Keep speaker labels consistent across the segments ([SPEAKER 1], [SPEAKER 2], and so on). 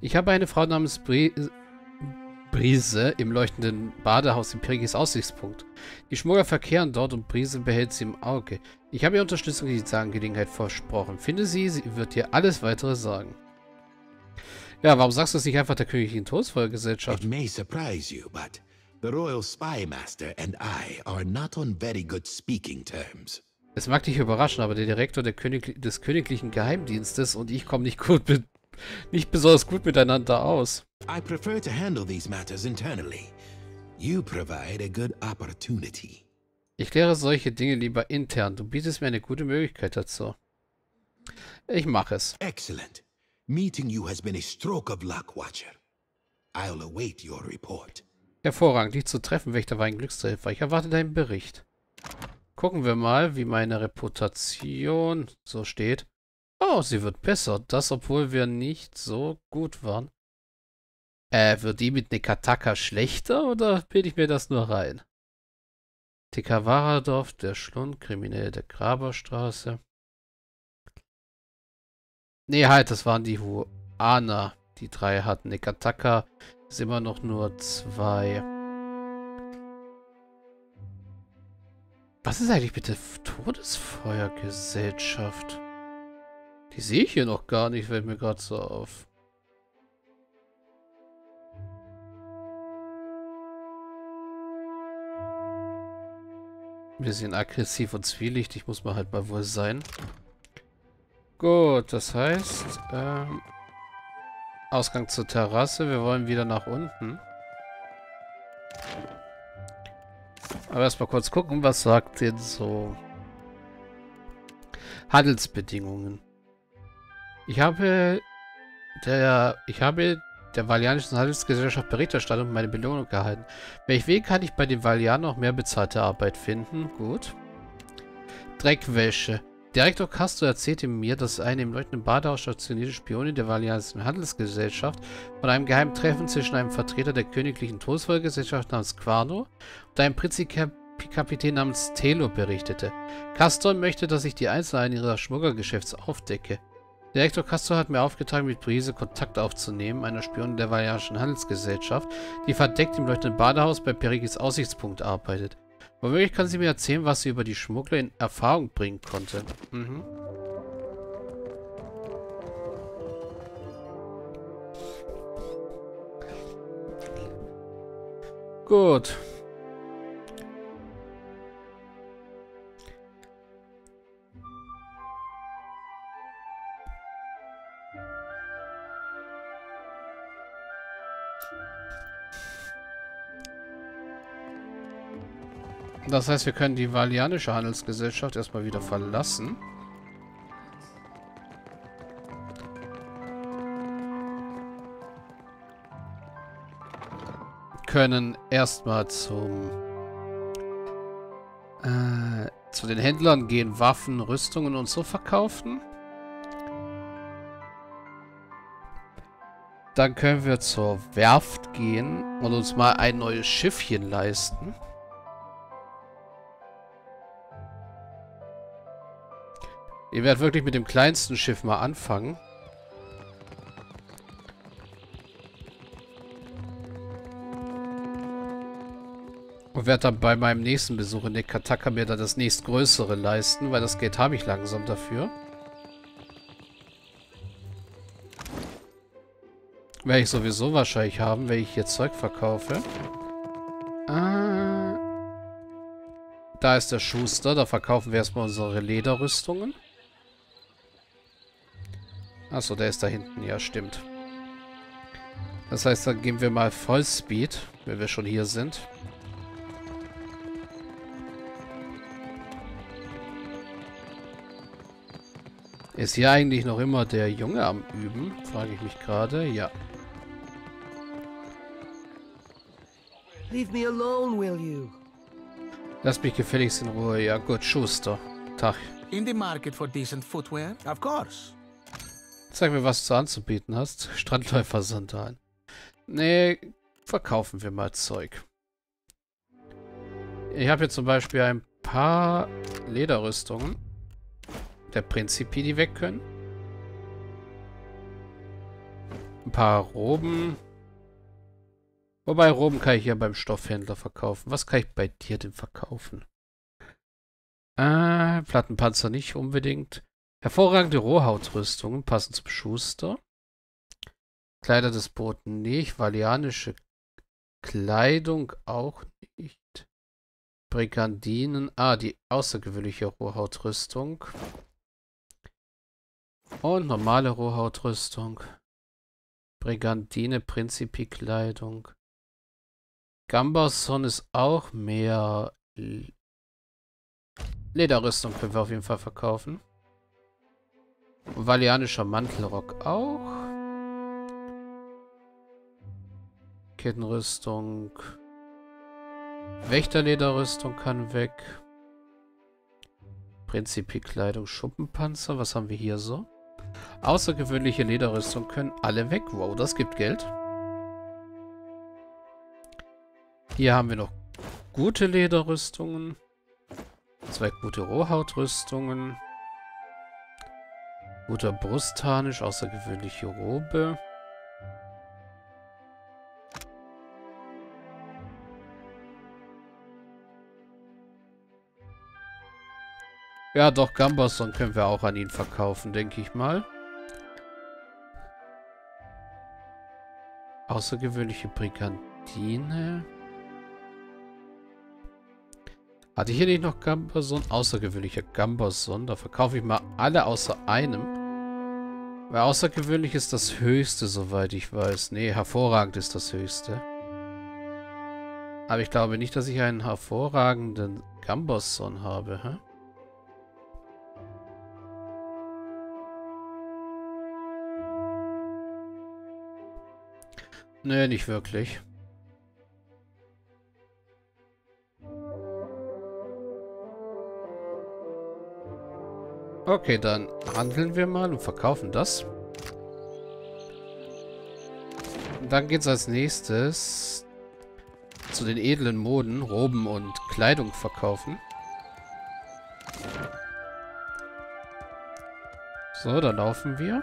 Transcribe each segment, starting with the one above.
[SPEAKER 1] Ich habe eine Frau namens Bri Brise im leuchtenden Badehaus im Pirigis Aussichtspunkt. Die Schmuggler verkehren dort und Brise behält sie im Auge. Ich habe ihr Unterstützung in dieser Angelegenheit versprochen. Finde sie, sie wird dir alles weitere sagen. Ja, warum sagst du es nicht einfach der königlichen Todesfeuergesellschaft?
[SPEAKER 2] It may surprise you, but the Royal Spy Master and I are not on very good speaking terms.
[SPEAKER 1] Es mag dich überraschen, aber der Direktor der Königli des königlichen Geheimdienstes und ich kommen nicht gut mit, nicht besonders gut miteinander aus.
[SPEAKER 2] I prefer to handle these matters internally. You provide a good opportunity.
[SPEAKER 1] Ich kläre solche Dinge lieber intern. Du bietest mir eine gute Möglichkeit dazu. Ich mache es.
[SPEAKER 2] Excellent. Meeting you has been a stroke of luck, Watcher. I'll await your report.
[SPEAKER 1] Hervorragend, dich zu treffen, Wächter war ein Glückstreffer. Ich erwarte deinen Bericht. Gucken wir mal, wie meine Reputation so steht. Oh, sie wird besser. Das, obwohl wir nicht so gut waren. Äh, wird die mit Nekataka schlechter oder bilde ich mir das nur rein? Tekavaradorf, der Schlund, Kriminelle der Graberstraße. Nee, halt, das waren die Huana. Die drei hatten. Nekataka ist immer noch nur zwei. Was ist eigentlich mit der Todesfeuergesellschaft? Die sehe ich hier noch gar nicht, fällt mir gerade so auf. Ein bisschen aggressiv und zwielichtig muss man halt mal wohl sein. Gut, das heißt, ähm, Ausgang zur Terrasse. Wir wollen wieder nach unten. Aber erstmal kurz gucken, was sagt denn so Handelsbedingungen. Ich habe der ich habe der Valianischen Handelsgesellschaft Berichterstattung meine Belohnung gehalten. Welch Weg kann ich bei den Valianen noch mehr bezahlte Arbeit finden? Gut. Dreckwäsche. Direktor Castro erzählte mir, dass eine im leuchtenden Badehaus stationierte Spionin der Valianischen Handelsgesellschaft von einem geheimen Treffen zwischen einem Vertreter der königlichen Todesfeuergesellschaft namens Quano und einem Prinzipkapitän namens Telo berichtete. Castor möchte, dass ich die Einzelheiten ihres Schmugglergeschäfts aufdecke. Direktor Castro hat mir aufgetragen, mit Brise Kontakt aufzunehmen, einer Spionin der Valianischen Handelsgesellschaft, die verdeckt im leuchtenden Badehaus bei Perigis Aussichtspunkt arbeitet. Womöglich kann sie mir erzählen, was sie über die Schmuggler in Erfahrung bringen konnte. Mhm. Gut. Das heißt, wir können die Valianische Handelsgesellschaft erstmal wieder verlassen. Können erstmal zum äh, zu den Händlern gehen, Waffen, Rüstungen und so verkaufen. Dann können wir zur Werft gehen und uns mal ein neues Schiffchen leisten. Ich werde wirklich mit dem kleinsten Schiff mal anfangen. Und werde dann bei meinem nächsten Besuch in Nekataka mir dann das nächstgrößere leisten, weil das Geld habe ich langsam dafür. Werde ich sowieso wahrscheinlich haben, wenn ich hier Zeug verkaufe. Ah. Da ist der Schuster. Da verkaufen wir erstmal unsere Lederrüstungen. Achso, der ist da hinten. Ja, stimmt. Das heißt, dann gehen wir mal Vollspeed, wenn wir schon hier sind. Ist hier eigentlich noch immer der Junge am Üben? Frage ich mich gerade. Ja.
[SPEAKER 3] Leave me alone, will you?
[SPEAKER 1] Lass mich gefälligst in Ruhe. Ja gut, Schuster. Tag.
[SPEAKER 3] In the market for decent footwear? Of course.
[SPEAKER 1] Zeig mir, was du anzubieten hast. Strandläufer-Sandalen. Nee, verkaufen wir mal Zeug. Ich habe hier zum Beispiel ein paar Lederrüstungen. Der Prinzipi, die weg können. Ein paar Roben. Wobei, Roben kann ich ja beim Stoffhändler verkaufen. Was kann ich bei dir denn verkaufen? Äh, Plattenpanzer nicht unbedingt. Hervorragende Rohhautrüstungen passen zum Schuster. Kleider des Boten nicht. Valianische Kleidung auch nicht. Brigandinen. Ah, die außergewöhnliche Rohhautrüstung. Und normale Rohhautrüstung. Brigandine, Prinzipi-Kleidung. Gambason ist auch mehr Lederrüstung können wir auf jeden Fall verkaufen. Valianischer Mantelrock auch. Kettenrüstung. Wächterlederrüstung kann weg. Prinzipi-Kleidung, Schuppenpanzer. Was haben wir hier so? Außergewöhnliche Lederrüstung können alle weg. Wow, das gibt Geld. Hier haben wir noch gute Lederrüstungen. Zwei gute Rohhautrüstungen. Guter Brustharnisch, außergewöhnliche Robe. Ja, doch, Gambason können wir auch an ihn verkaufen, denke ich mal. Außergewöhnliche Brigandine. Hatte ich hier nicht noch Gambason? Außergewöhnlicher Gambason. Da verkaufe ich mal alle außer einem. Weil außergewöhnlich ist das höchste, soweit ich weiß. Nee, hervorragend ist das höchste. Aber ich glaube nicht, dass ich einen hervorragenden Gambason habe, hä? Nee, nicht wirklich. Okay, dann handeln wir mal und verkaufen das. Und dann geht es als nächstes zu den edlen Moden, Roben und Kleidung verkaufen. So, dann laufen wir.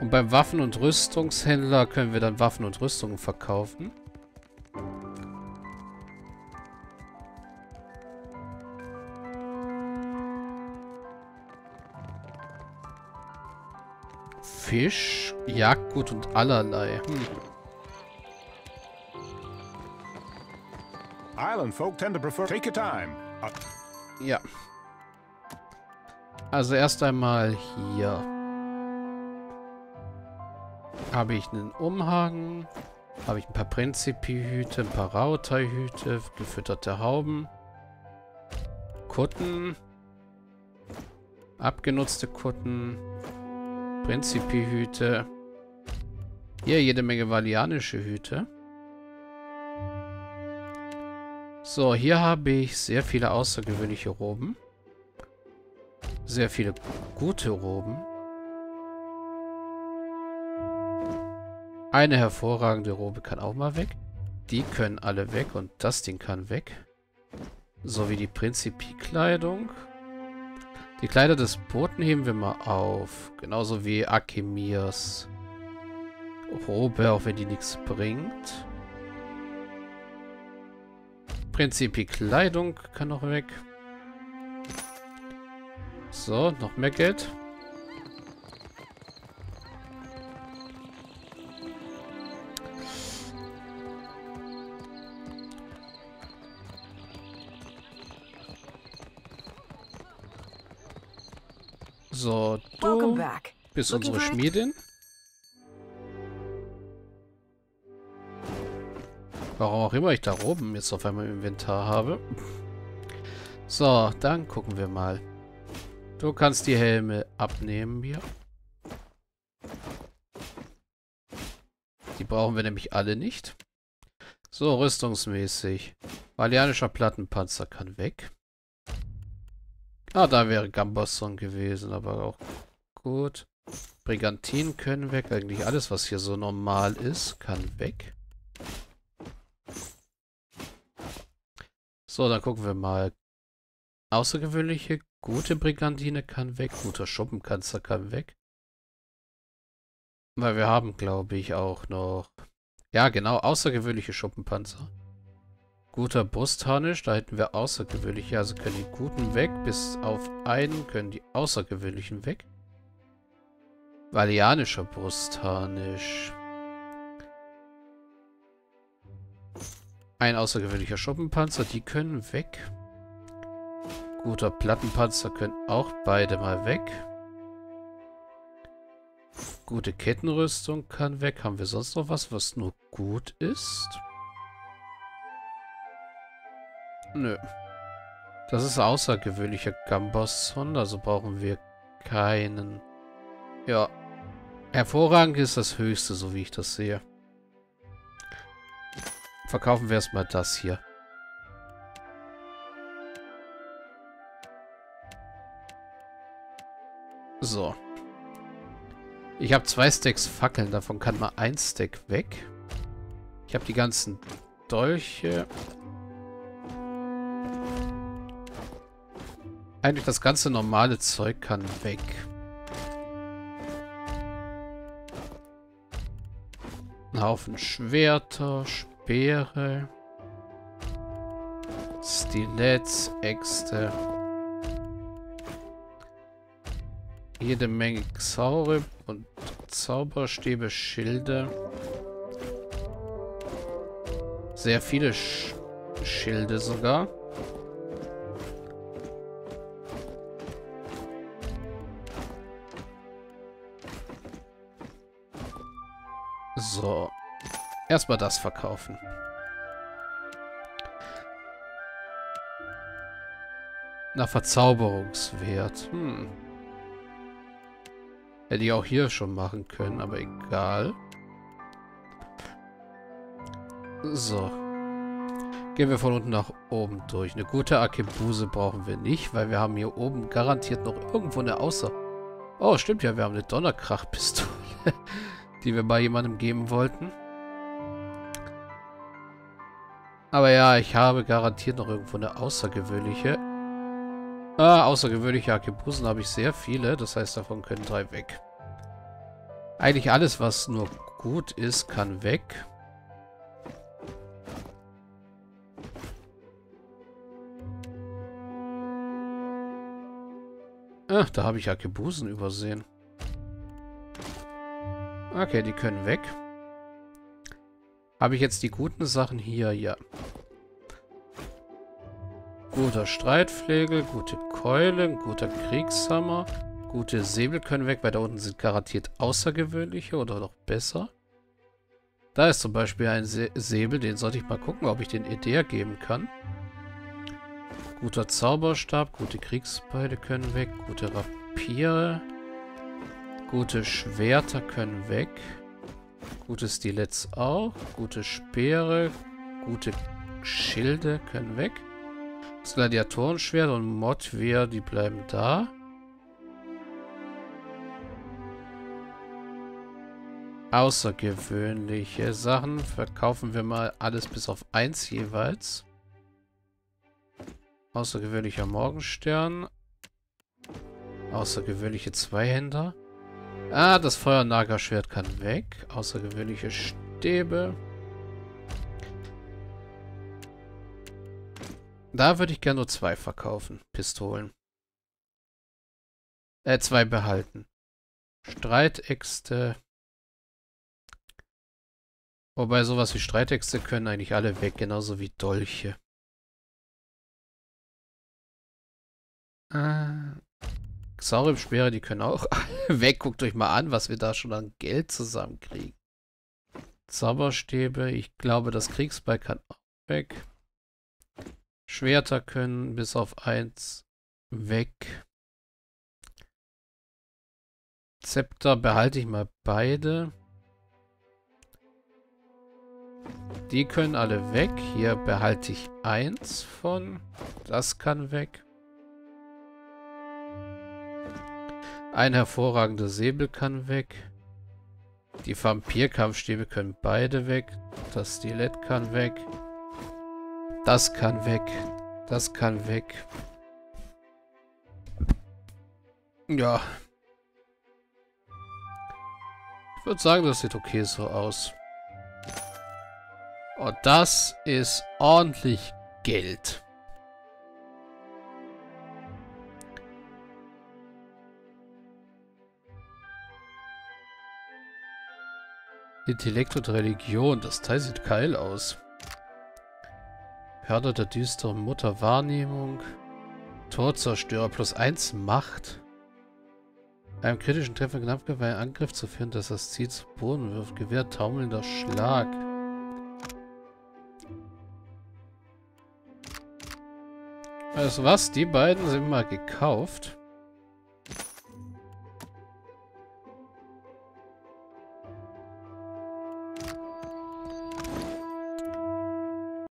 [SPEAKER 1] Und beim Waffen- und Rüstungshändler können wir dann Waffen und Rüstungen verkaufen. Fisch, Jagdgut und allerlei. Hm. Island folk tend to prefer take your time. Ja. Also erst einmal hier. Habe ich einen Umhang. Habe ich ein paar Prinzipi-Hüte, ein paar Rautai-Hüte, gefütterte Hauben. Kutten. Abgenutzte Kutten. Prinzipi-Hüte. Hier jede Menge valianische Hüte. So, hier habe ich sehr viele außergewöhnliche Roben. Sehr viele gute Roben. Eine hervorragende Robe kann auch mal weg. Die können alle weg und das Ding kann weg. So wie die Prinzipi-Kleidung. Die Kleider des Boten heben wir mal auf. Genauso wie Akemirs Robe, auch wenn die nichts bringt. Prinzipi Kleidung kann noch weg. So, noch mehr Geld. Bist unsere Schmiedin. Warum auch immer ich da oben jetzt auf einmal im Inventar habe. So, dann gucken wir mal. Du kannst die Helme abnehmen hier. Die brauchen wir nämlich alle nicht. So, rüstungsmäßig. Valianischer Plattenpanzer kann weg. Ah, da wäre Gambasson gewesen, aber auch gut. Brigantinen können weg. Eigentlich alles, was hier so normal ist, kann weg. So, dann gucken wir mal. Außergewöhnliche, gute Brigandine kann weg. Guter Schuppenkanzler kann weg. Weil wir haben, glaube ich, auch noch... Ja, genau, außergewöhnliche Schuppenpanzer. Guter Brustharnisch, da hätten wir außergewöhnliche, also können die guten weg, bis auf einen können die außergewöhnlichen weg. Valianischer Brustharnisch. Ein außergewöhnlicher Schuppenpanzer, die können weg. Guter Plattenpanzer können auch beide mal weg. Gute Kettenrüstung kann weg. Haben wir sonst noch was, was nur gut ist? Nö. Das ist außergewöhnlicher Gambosson, also brauchen wir keinen. Ja. Hervorragend ist das höchste, so wie ich das sehe. Verkaufen wir erstmal das hier. So. Ich habe zwei Stacks Fackeln, davon kann mal ein Stack weg. Ich habe die ganzen Dolche. Eigentlich das ganze normale Zeug kann weg. Haufen Schwerter, Speere, Stilets, Äxte. Jede Menge Xaure und Zauberstäbe, Schilde. Sehr viele Sch Schilde sogar. So. Erstmal das verkaufen. Nach Verzauberungswert. Hm. Hätte ich auch hier schon machen können, aber egal. So. Gehen wir von unten nach oben durch. Eine gute Akebuse brauchen wir nicht, weil wir haben hier oben garantiert noch irgendwo eine Außer... Oh, stimmt ja, wir haben eine Donnerkrachpistole, die wir bei jemandem geben wollten. Aber ja, ich habe garantiert noch irgendwo eine außergewöhnliche. Ah, außergewöhnliche Akebusen habe ich sehr viele. Das heißt, davon können drei weg. Eigentlich alles, was nur gut ist, kann weg. Ach, da habe ich Akebusen übersehen. Okay, die können weg. Habe ich jetzt die guten Sachen hier? Ja. Guter Streitflegel, gute Keule, guter Kriegshammer, gute Säbel können weg, weil da unten sind garantiert außergewöhnliche oder noch besser. Da ist zum Beispiel ein Säbel, den sollte ich mal gucken, ob ich den Edea geben kann. Guter Zauberstab, gute Kriegsbeile können weg, gute Rapiere, gute Schwerter können weg. Gute Stilets auch. Gute Speere. Gute Schilde können weg. Das Gladiatorenschwert und Modwehr, die bleiben da. Außergewöhnliche Sachen verkaufen wir mal alles bis auf eins jeweils. Außergewöhnlicher Morgenstern. Außergewöhnliche Zweihänder. Ah, das Feuernagerschwert kann weg. Außergewöhnliche Stäbe. Da würde ich gerne nur zwei verkaufen. Pistolen. Äh, zwei behalten. Streitäxte. Wobei sowas wie Streitäxte können eigentlich alle weg, genauso wie Dolche. Äh, Xaurim-Speere, die können auch weg. Guckt euch mal an, was wir da schon an Geld zusammenkriegen. Zauberstäbe, ich glaube, das Kriegsbeil kann auch weg. Schwerter können bis auf eins weg. Zepter behalte ich mal beide. Die können alle weg. Hier behalte ich eins von. Das kann weg. Ein hervorragender Säbel kann weg. Die Vampirkampfstäbe können beide weg. Das Stilett kann weg. Das kann weg. Das kann weg. Ja. Ich würde sagen, das sieht okay so aus. Und das ist ordentlich Geld. Intellekt und Religion. Das Teil sieht geil aus. Perle der düsteren Mutter Wahrnehmung. Torzerstörer plus 1 Macht. Einem kritischen Treffer knapp bei Angriff zu führen, dass das Ziel zu Boden wirft. Gewehr taumelnder Schlag. Also was? Die beiden sind mal gekauft.